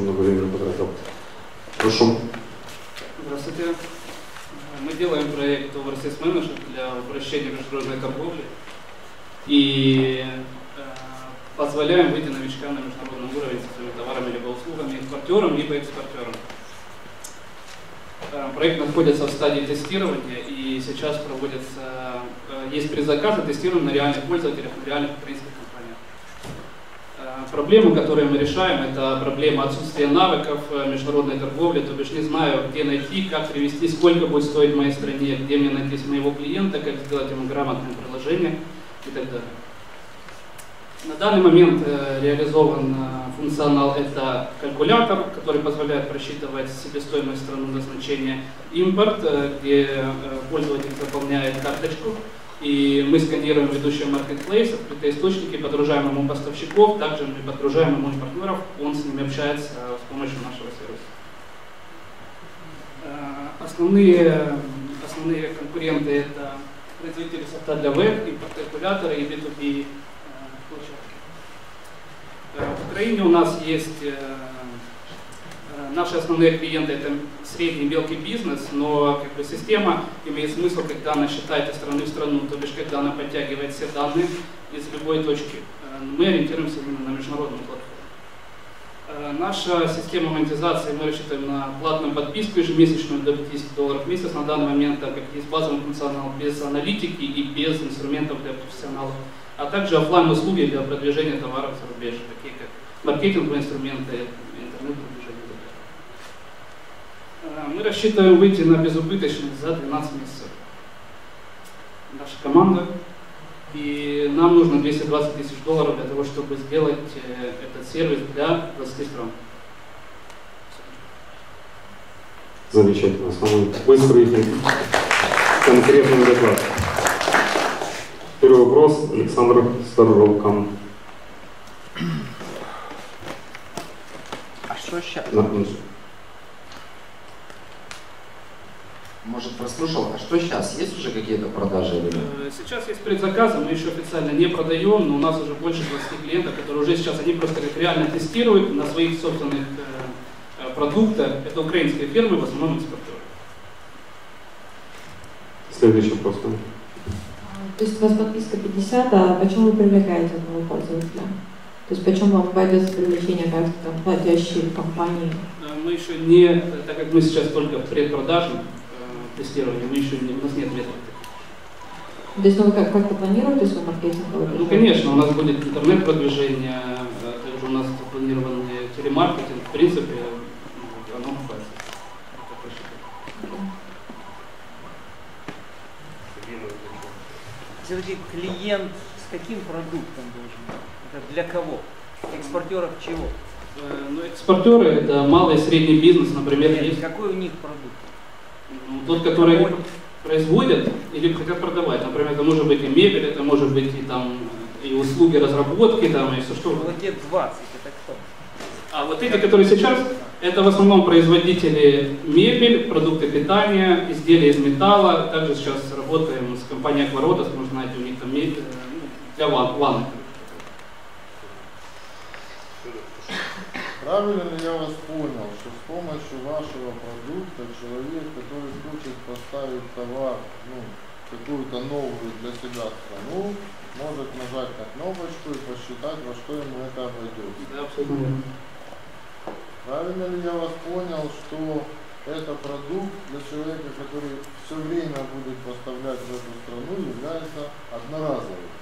что много времени потратил. Прошу. Здравствуйте. Мы делаем проект Overseas Manager для упрощения международной торговли и э, позволяем выйти новичкам на международном уровне со своими товарами либо услугами экспортерам, либо экспортерам. Э, проект находится в стадии тестирования и сейчас проводится, э, есть предзаказы, тестируем на реальных пользователях, на реальных украинских Э, проблему, которую мы решаем, это проблема отсутствия навыков международной торговли, то бишь не знаю, где найти, как привести, сколько будет стоить в моей стране, где мне найти моего клиента, как сделать ему грамотное приложение и так далее. На данный момент э, реализован э, функционал это калькулятор, который позволяет просчитывать себестоимость страны назначения, импорт, э, где пользователь заполняет карточку, и мы сканируем ведущие маркетплейсы, открытые источники, подгружаем ему поставщиков, также мы подгружаем ему партнеров, он с ними общается с помощью нашего сервиса. Основные, основные конкуренты это производители софта для веб, и калькуляторы, и B2B площадки. Э, в Украине у нас есть э, э, наши основные клиенты это средний мелкий бизнес, но как бы, система имеет смысл, когда она считает из страны в страну, то бишь когда она подтягивает все данные из любой точки. Мы ориентируемся именно на международную платформу. Наша система монетизации мы рассчитываем на платную подписку ежемесячную до 50 долларов в месяц на данный момент, так как есть базовый функционал без аналитики и без инструментов для профессионалов а также офлайн услуги для продвижения товаров за рубеж, такие как маркетинговые инструменты, интернет-продвижение. Э, мы рассчитываем выйти на безубыточность за 12 месяцев. Наша команда. И нам нужно 220 тысяч долларов для того, чтобы сделать э, этот сервис для 20 стран. Замечательно. Самый быстрый и конкретный доклад. Первый вопрос Александр Старовкам. А что сейчас? Может, прослушал? А что сейчас? Есть уже какие-то продажи? Или... Э, сейчас есть предзаказы, мы еще официально не продаем, но у нас уже больше 20 клиентов, которые уже сейчас, они просто как реально тестируют на своих собственных э, э, продуктах. Это украинские фирмы, в основном экспортеры. Следующий вопрос. То есть у вас подписка 50, а почему вы привлекаете одного пользователя? То есть почему вам обойдется привлечение как там, платящей компании? Э, мы еще не, так как мы сейчас только в предпродажном тестировании, мы еще не, у нас нет методов. То есть ну, вы как, как-то планируете свой маркетинг? Ну, конечно, у нас будет интернет-продвижение, э, также у нас запланирован телемаркетинг. В принципе, оно хватит. все-таки клиент с каким продуктом должен быть? Это для кого? Экспортеров чего? Э, ну, экспортеры это малый и средний бизнес, например, Нет, есть. Какой у них продукт? Ну, тот, который производят или хотят продавать. Например, это может быть и мебель, это может быть и там и услуги разработки, там, и все что. Где 20, это кто? А вот эти, которые сейчас, это в основном производители мебель, продукты питания, изделия из металла. Также сейчас работаем с компанией Акваротос, можно найти у них там мебель э, ну, для ван, ванны. Правильно ли я вас понял, что с помощью вашего продукта человек, который хочет поставить товар, ну, какую-то новую для себя страну, может нажать на кнопочку и посчитать, во что ему это обойдется? Да, абсолютно. Правильно ли я вас понял, что это продукт для человека, который все время будет поставлять в эту страну, является одноразовым?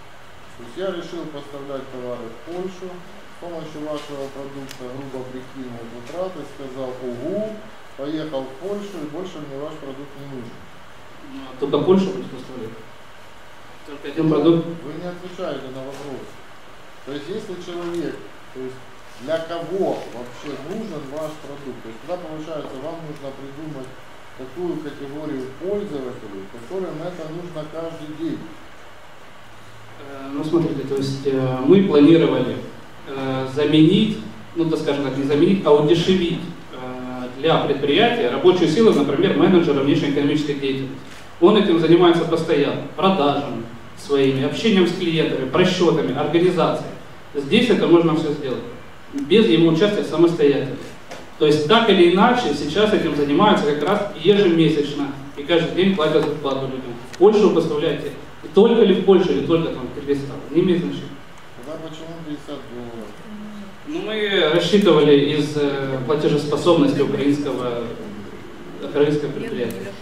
То есть я решил поставлять товары в Польшу, с помощью вашего продукта грубо прикинул затраты, сказал угу, поехал в Польшу и больше мне ваш продукт не нужен. Ну, а только Польшу будет поставлять? Только один продукт? Вы не отвечаете на вопрос. То есть если человек, то есть для кого вообще нужен ваш продукт. То есть тогда получается, вам нужно придумать такую категорию пользователей, которым это нужно каждый день. Э, ну смотрите, то есть э, мы планировали заменить, ну так скажем так, не заменить, а удешевить для предприятия рабочую силу, например, менеджера внешнеэкономической деятельности. Он этим занимается постоянно, продажами своими, общением с клиентами, просчетами, организацией. Здесь это можно все сделать без его участия самостоятельно. То есть так или иначе сейчас этим занимаются как раз ежемесячно и каждый день платят зарплату людям. В Польшу поставляете и только ли в Польшу, или только там в Кыргызстан, не имеет значения. Тогда почему 50 долларов? Ну, мы рассчитывали из э, платежеспособности украинского, украинского предприятия.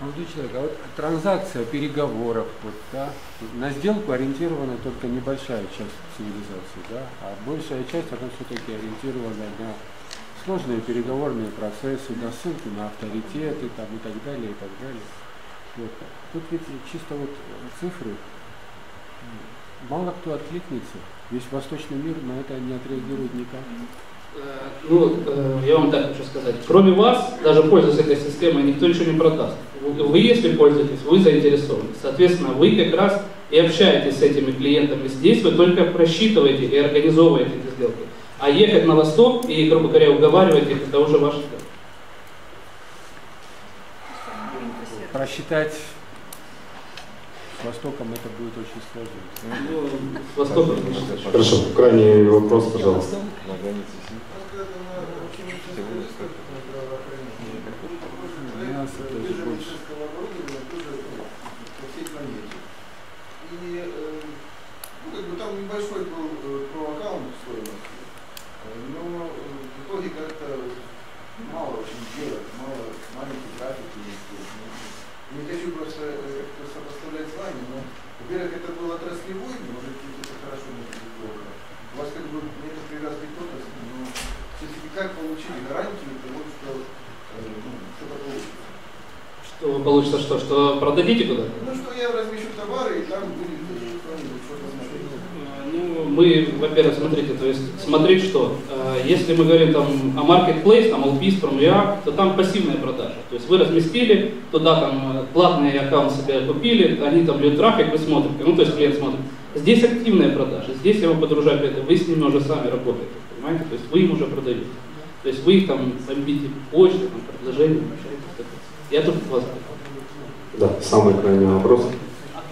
Молодой человек, а вот транзакция переговоров, вот, да, на сделку ориентирована только небольшая часть цивилизации, да, а большая часть, она все-таки ориентирована на сложные переговорные процессы, на ссылки на авторитеты там, и так далее, и так далее. Вот. Тут ведь чисто вот цифры, мало кто откликнется, весь восточный мир на это не отреагирует никак. Э, Ну, э, я вам так хочу сказать. Кроме вас, даже пользуясь этой системой, никто ничего не продаст. Вы, вы, если пользуетесь, вы заинтересованы. Соответственно, вы как раз и общаетесь с этими клиентами. Здесь вы только просчитываете и организовываете эти сделки. А ехать на восток и, грубо говоря, уговаривать их, это уже ваше дело. Просчитать с Востоком это будет очень сложно. Ну. Хорошо, крайний вопрос, пожалуйста. На границе с ним. У нас это уже больше. по всей планете. И э, ну, как бы там небольшой был э, про-аккаунт стоимости, Э, но э, в итоге как-то мало очень делать, мало маленький трафик есть. Ну, Не хочу э, как-то сопоставлять с вами, но, во-первых, это был отраслевой, может быть, это хорошо, может быть, плохо. У вас как бы нет привязки к отрасли, но все-таки как получили гарантию того, что э, ну, что-то получится? Что получится что? Что продадите куда-то? Ну что я размещу товары и там будет что-нибудь, что мы, во-первых, смотрите, то есть смотреть что? Э, Если мы говорим там о marketplace, там Alpis, Promia, то там пассивная продажа. То есть вы разместили, туда там э, платный аккаунт себе купили, они там льют трафик, вы смотрите, ну то есть клиент смотрит. Здесь активная продажа, здесь я вам подружаю это, вы с ними уже сами работаете, понимаете? То есть вы им уже продаете. То есть вы их там бомбите почтой, там, так. Я тут вас Да, самый крайний вопрос.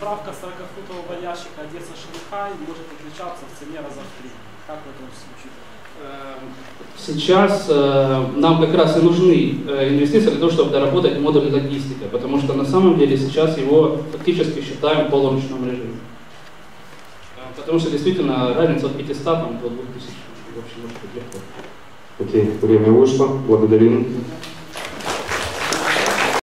Отправка 40-футового ящика Одесса Шанхай может отличаться в цене раза в три. Как в этом случае? Сейчас э, нам как раз и нужны э, инвестиции для того, чтобы доработать модуль логистика, потому что на самом деле сейчас его фактически считаем в полуручном режиме. Э, Потому что действительно разница от 500 там, до 2000 в общем может быть легко. Окей, время вышло. Благодарим.